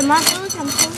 怎么都想不通。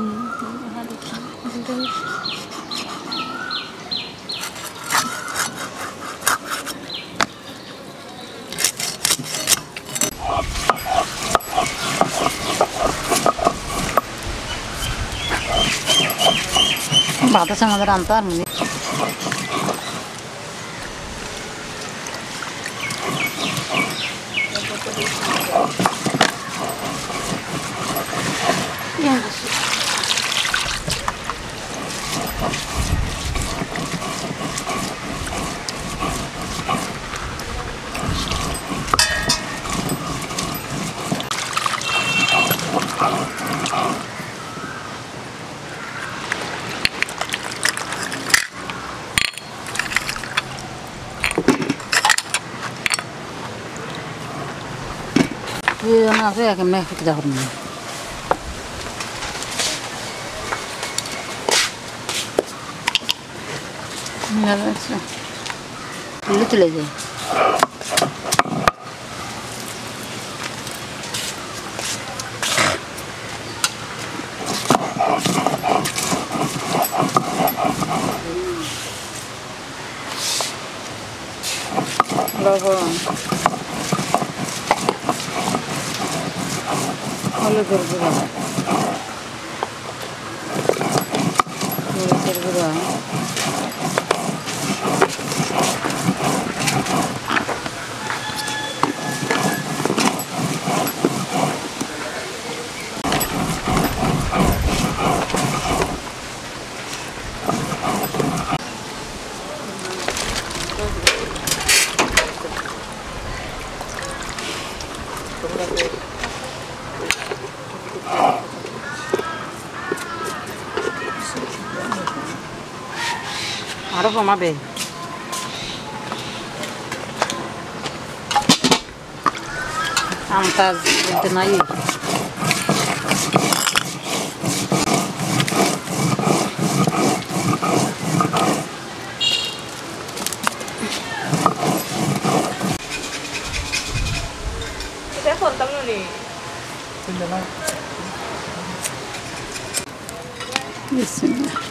डाळीत नसतं. मस्त आहे. भाताच्या मध्ये रांधतात म्हणजे Iya, nah, أنا فيها كمان في كده هرمون ചെറുതാണ് ചെറുതാണ് Ada apa mabe? Amtaz dinayı. Saya kontak nih. Bismillah. Basta nekla pa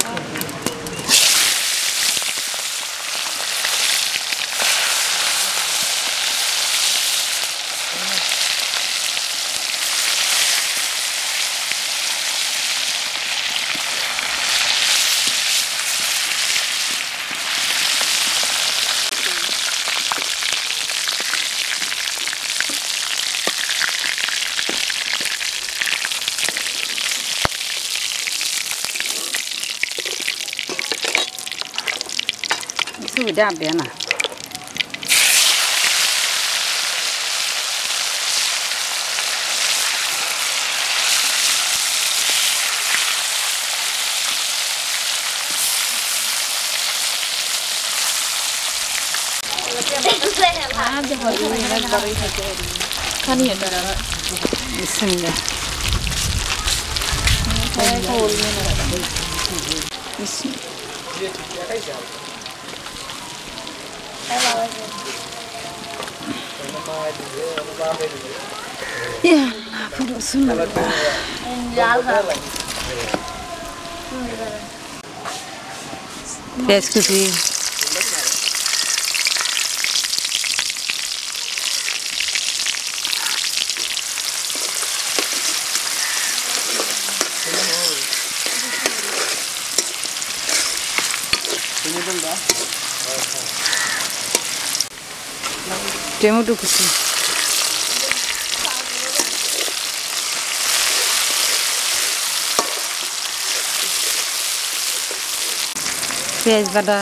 住两边了。خليه درارة بسم الله بسم الله يلا في رسول الله يا سكوتي tomato কুচি পেঁয়াজ বাটা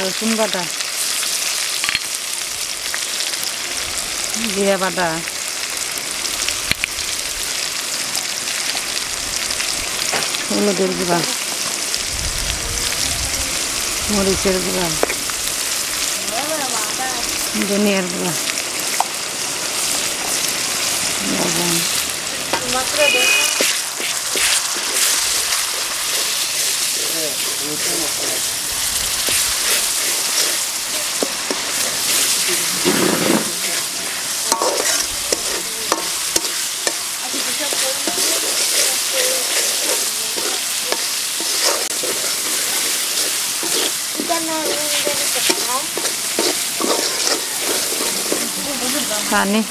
রসুন বাটা জিরা বাটা। হলুদের গুঁড়া মরিচের গুঁড়া। de nervo. Uma credencial. sani,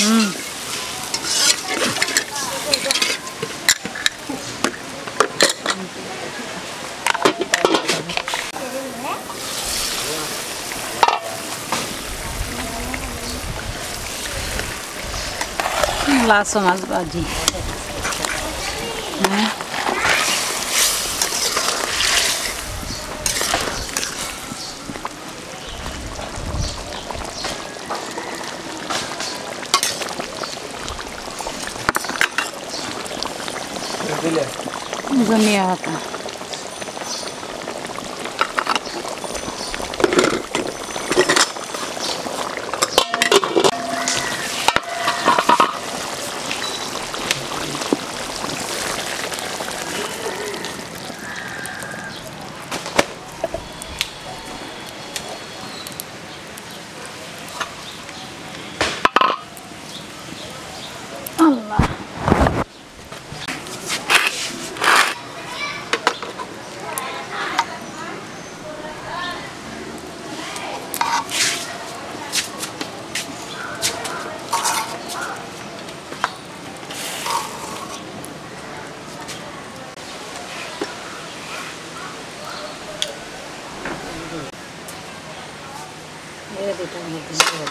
hmm, Hmm. Lasso mas baji. Né? Nah. मज़ा नहीं आता